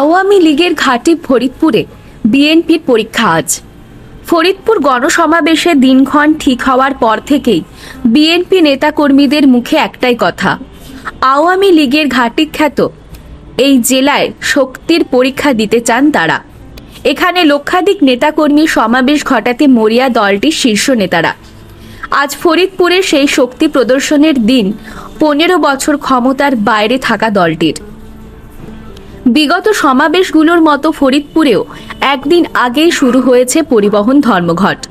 আওয়ামী লীগের ঘাঁটি ফরিদপুরে বিএনপির পরীক্ষা আজ। ফরিদপুর গণসমাবেশে দিনক্ষণ ঠিক হওয়ার পর থেকেই বিএনপি নেতাকর্মীদের মুখে একটাই কথা, আওয়ামী লীগের ঘাঁটি খ্যাত এই জেলায় শক্তির পরীক্ষা দিতে চান তারা। এখানে লক্ষাধিক নেতাকর্মী সমাবেশ ঘটাতে মরিয়া দলটির শীর্ষ নেতারা। আজ ফরিদপুরে সেই শক্তি প্রদর্শনের দিন পনেরো বছর ক্ষমতার বাইরে থাকা দলটির। বিগত সমাবেশগুলোর মতো ফরিদপুরেও একদিন আগেই শুরু হয়েছে পরিবহন ধর্মঘট।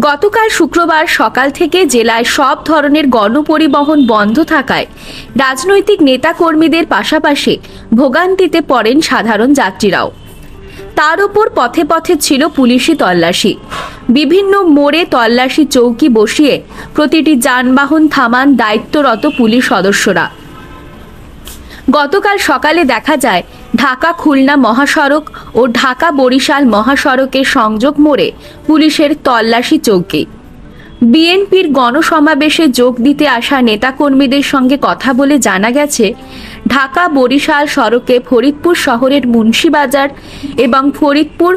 গতকাল শুক্রবার সকাল থেকে জেলায় সব ধরনের গণপরিবহন বন্ধ থাকায় রাজনৈতিক নেতাকর্মীদের পাশাপাশি ভোগান্তিতে পড়েন সাধারণ যাত্রীরাও। তার উপর পথে পথে ছিল পুলিশি তল্লাশি। বিভিন্ন মোড়ে তল্লাশি চৌকি বসিয়ে প্রতিটি যানবাহন থামান দায়িত্বরত পুলিশ সদস্যরা। গতকাল সকালে দেখা যায় ঢাকা খুলনা মহাসড়ক ও ঢাকা বরিশাল মহাসড়কের সংযোগ মোড়ে পুলিশের তল্লাশি চৌকি। বিএনপির গণসমাবেশে যোগ দিতে আসা নেতাকর্মীদের সঙ্গে কথা বলে জানা গেছে, ঢাকা বরিশাল সড়কে ফরিদপুর শহরের মুন্সিবাজার এবং ফরিদপুর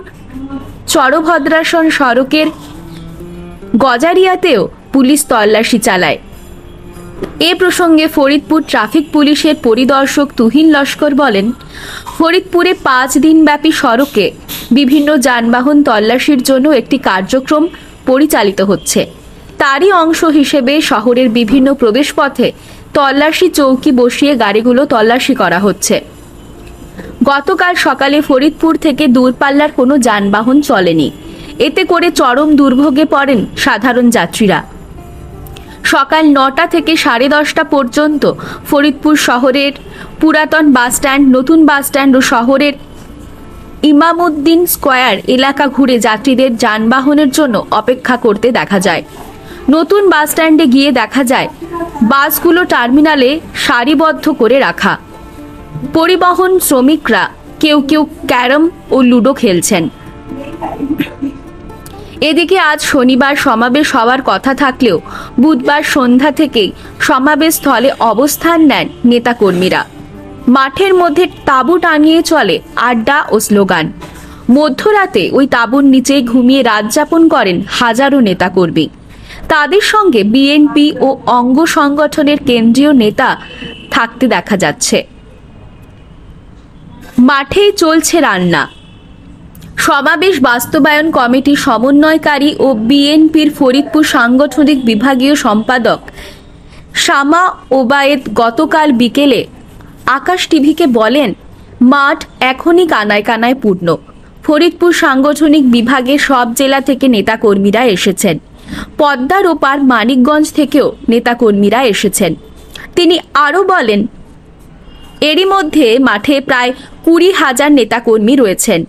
চরভদ্রাসন সড়কের গজারিয়াতেও পুলিশ তল্লাশি চালায়। এ প্রসঙ্গে ফরিদপুর ট্রাফিক পুলিশের পরিদর্শক তুহিন লস্কর বলেন, ফরিদপুরে পাঁচ দিনব্যাপী সড়কে বিভিন্ন যানবাহন তল্লাশির জন্য একটি কার্যক্রম পরিচালিত হচ্ছে। তারই অংশ হিসেবে শহরের বিভিন্ন প্রবেশপথে তল্লাশি চৌকি বসিয়ে গাড়িগুলো তল্লাশি করা হচ্ছে। গতকাল সকালে ফরিদপুর থেকে দূরপাল্লার কোনো যানবাহন চলেনি। এতে করে চরম দুর্ভোগে পড়েন সাধারণ যাত্রীরা। সকাল নটা থেকে সাড়ে দশটা পর্যন্ত ফরিদপুর শহরের পুরাতন বাসস্ট্যান্ড নতুন বাসস্ট্যান্ড ও শহরের ইমামুদ্দিন স্কোয়ার এলাকা ঘুরে যাত্রীদের যানবাহনের জন্য অপেক্ষা করতে দেখা যায়। নতুন বাসস্ট্যান্ডে গিয়ে দেখা যায়, বাসগুলো টার্মিনালে সারিবদ্ধ করে রাখা। পরিবহন শ্রমিকরা কেউ কেউ ক্যারম ও লুডো খেলছেন। এদিকে আজ শনিবার সমাবেশ হওয়ার কথা থাকলেও বুধবার সন্ধ্যা থেকেই সমাবেশ স্থলে অবস্থান নেন নেতাকর্মীরা। মাঠের মধ্যে তাঁবু টানিয়ে চলে আড্ডা ও স্লোগান। মধ্যরাতে ওই তাঁবুর নিচে ঘুমিয়ে রাত যাপন করেন হাজারো নেতাকর্মী। তাদের সঙ্গে বিএনপি ও অঙ্গ সংগঠনের কেন্দ্রীয় নেতা থাকতে দেখা যাচ্ছে। মাঠেই চলছে রান্না। সমাবেশ বাস্তবায়ন কমিটি সমন্বয়কারী ও বিএনপির ফরিদপুর সাংগঠনিক বিভাগীয় সম্পাদক শামা ওবায়েদ গতকাল বিকেলে আকাশ টিভিকে বলেন, মাঠ এখনই কানায় কানায় পূর্ণ। ফরিদপুর সাংগঠনিক বিভাগে সব জেলা থেকে নেতাকর্মীরা এসেছেন। পদ্মার ওপার মানিকগঞ্জ থেকেও নেতাকর্মীরা এসেছেন। তিনি আরও বলেন, এরই মধ্যে মাঠে প্রায় কুড়ি হাজার নেতাকর্মী রয়েছেন।